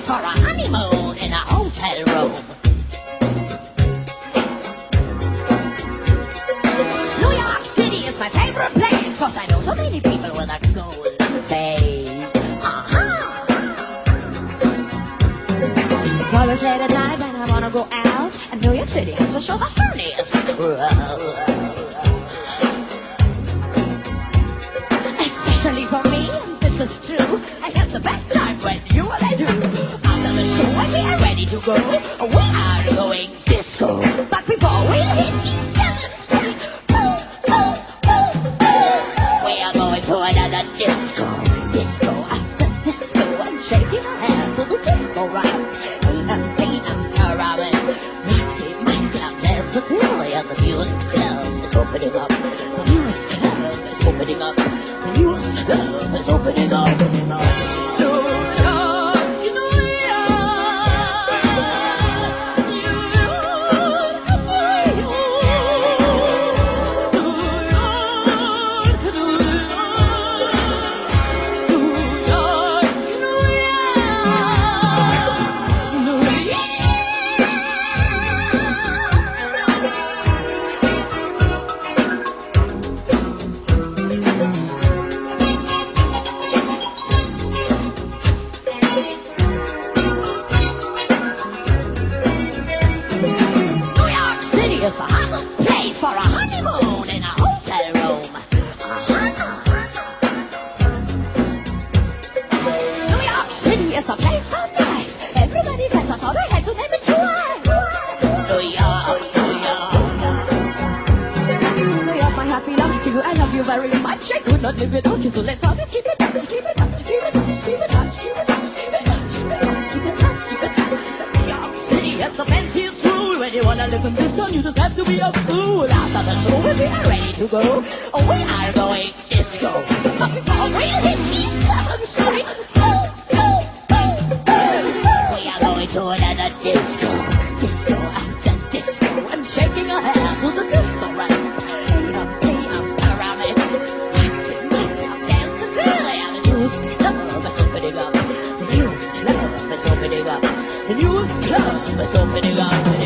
honeymoon in a hotel room. New York City is my favorite place, cause I know so many people with a golden face. Uh-huh. Colors late at night when I wanna go out, and New York City has to show the horniest. Especially for me, this is true. I have the best time go, we are going disco. But before we hit Eleventh Street, oh, oh, oh, oh, we are going to another disco. Disco after disco, and shaking our hands to the disco right. AM, PM, around Nazi, my club, dance until and the newest club is opening up. The newest club is opening up. The newest club is opening up. You. Very much. I could not live without you, so let's keep it keep it touch, keep it touch, keep it touch, keep it keep it keep it keep it keep it City has the fanciest rule. When you wanna live in this town, you just have to be a fool. After the show, we are ready to go, oh, we are going disco. But we hit East 7th Street, oh, oh, oh, oh, we are going to another disco. Disco, You love, so many.